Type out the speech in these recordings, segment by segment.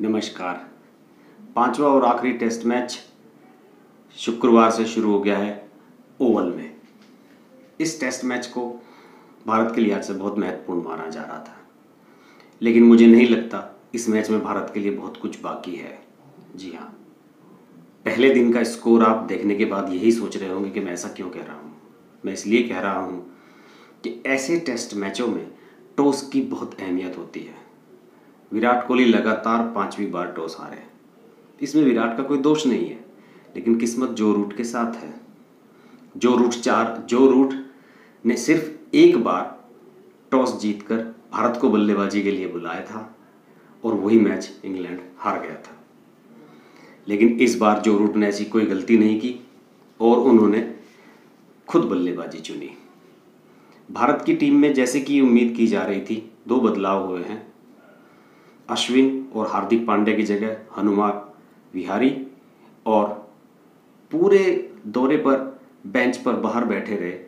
नमस्कार। पांचवा और आखिरी टेस्ट मैच शुक्रवार से शुरू हो गया है ओवल में। इस टेस्ट मैच को भारत के लिहाज से बहुत महत्वपूर्ण माना जा रहा था। लेकिन मुझे नहीं लगता इस मैच में भारत के लिए बहुत कुछ बाकी है। जी हाँ पहले दिन का स्कोर आप देखने के बाद यही सोच रहे होंगे कि मैं ऐसा क्यों कह रहा हूँ? मैं इसलिए कह रहा हूँ कि ऐसे टेस्ट मैचों में टॉस की बहुत अहमियत होती है। विराट कोहली लगातार पांचवी बार टॉस हारे इसमें विराट का कोई दोष नहीं है, लेकिन किस्मत जो रूट के साथ है। जो रूट चार, जो रूट ने सिर्फ़ एक बार टॉस जीतकर भारत को बल्लेबाजी के लिए बुलाया था, और वही मैच इंग्लैंड हार गया था। लेकिन इस बार जो रूट ने ऐसी कोई गलती नहीं की, और उन्होंने खुद बल्लेबाजी चुनी। भारत की टीम में जैसे कि उम्मीद की जा रही थी, दो बदलाव हुए हैं। अश्विन और हार्दिक पांड्या की जगह हनुमान विहारी और पूरे दौरे पर बेंच पर बाहर बैठे रहे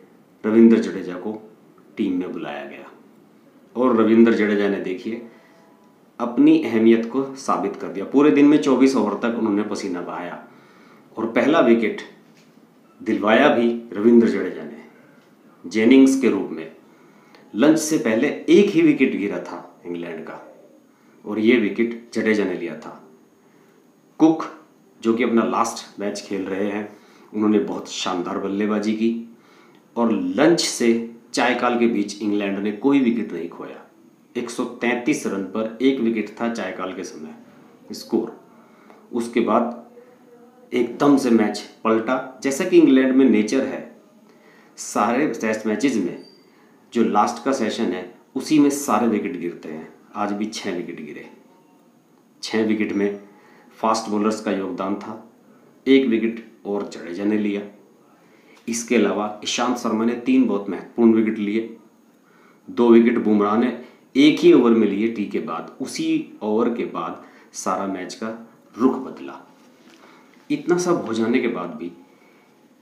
रविंद्र जडेजा को टीम में बुलाया गया। और रविंद्र जडेजा ने देखिए, अपनी अहमियत को साबित कर दिया। पूरे दिन में 24 ओवर तक उन्होंने पसीना बहाया। और पहला विकेट दिलवाया भी रविंद्र जडेजा ने, जेनिंग्स के रूप में। लंच से पहले एक ही विकेट गिरा था इंग्लैंड का। और ये विकेट जडेजा ने लिया था। कुक जो कि अपना लास्ट मैच खेल रहे हैं, उन्होंने बहुत शानदार बल्लेबाजी की और लंच से चायकाल के बीच इंग्लैंड ने कोई विकेट नहीं खोया। 133 रन पर एक विकेट था चायकाल के समय स्कोर उसके बाद एकदम से मैच पलटा। जैसा कि इंग्लैंड में नेचर है, सारे टेस्ट मैचेस में जो लास्ट का सेशन है, उसी में सारे विकेट गिरते हैं। आज भी छः विकेट गिरे। छः विकेट में फास्ट बॉलर्स का योगदान था। एक विकेट और जडेजा ने लिया। इसके अलावा ईशांत शर्मा ने तीन बहुत महत्वपूर्ण विकेट लिए। दो विकेट बुमराह ने एक ही ओवर में लिए टी के बाद। उसी ओवर के बाद सारा मैच का रुख बदला। इतना सब हो जाने के बाद भी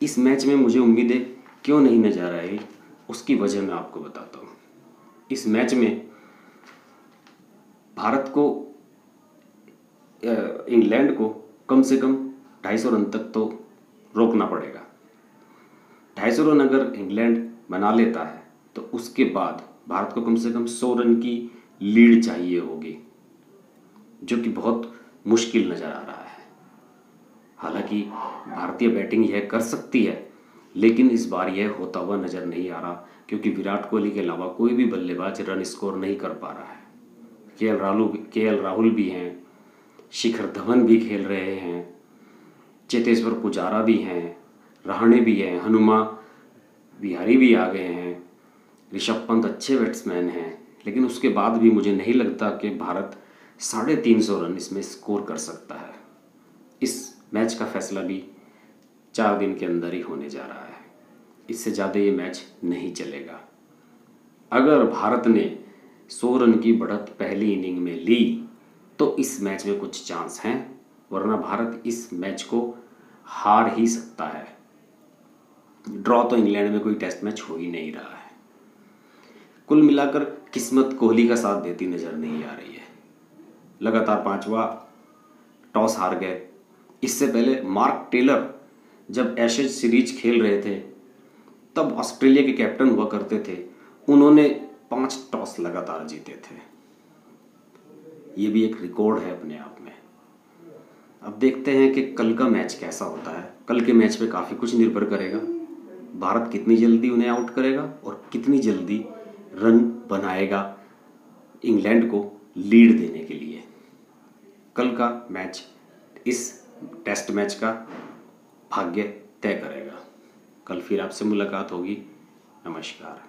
इस मैच में मुझे उम्मीदें क्यों नहीं नज़र आई, उसकी वजह मैं आपको बताता हूँ। इस मैच में भारत को इंग्लैंड को कम से कम 250 रन तक तो रोकना पड़ेगा। 250 रन अगर इंग्लैंड बना लेता है तो उसके बाद भारत को कम से कम 100 रन की लीड चाहिए होगी, जो कि बहुत मुश्किल नज़र आ रहा है। हालाँकि भारतीय बैटिंग यह कर सकती है, लेकिन इस बार यह होता हुआ नज़र नहीं आ रहा, क्योंकि विराट कोहली के अलावा कोई भी बल्लेबाज रन स्कोर नहीं कर पा रहा है। के एल राहुल के एल राहुल भी हैं, शिखर धवन भी खेल रहे हैं, चेतेश्वर पुजारा भी हैं, रहाणे भी हैं, हनुमा बिहारी भी आ गए हैं, ऋषभ पंत अच्छे बैट्समैन हैं, लेकिन उसके बाद भी मुझे नहीं लगता कि भारत साढ़े तीन सौ रन इसमें स्कोर कर सकता है। इस मैच का फैसला भी चार दिन के अंदर ही होने जा रहा है। इससे ज़्यादा ये मैच नहीं चलेगा। अगर भारत ने सौ रन की बढ़त पहली इनिंग में ली तो इस मैच में कुछ चांस हैं, वरना भारत इस मैच को हार ही सकता है। ड्रॉ तो इंग्लैंड में कोई टेस्ट मैच हो ही नहीं रहा है। कुल मिलाकर किस्मत कोहली का साथ देती नज़र नहीं आ रही है। लगातार पांचवा टॉस हार गए। इससे पहले मार्क टेलर जब एशेज सीरीज़ खेल रहे थे, तब ऑस्ट्रेलिया के कैप्टन हुआ करते थे। उन्होंने पाँच टॉस लगातार जीते थे। ये भी एक रिकॉर्ड है अपने आप में। अब देखते हैं कि कल का मैच कैसा होता है। कल के मैच में काफ़ी कुछ निर्भर करेगा। भारत कितनी जल्दी उन्हें आउट करेगा और कितनी जल्दी रन बनाएगा इंग्लैंड को लीड देने के लिए। कल का मैच, इस टेस्ट मैच का भाग्य तय करेगा। कल फिर आपसे मुलाकात होगी। नमस्कार।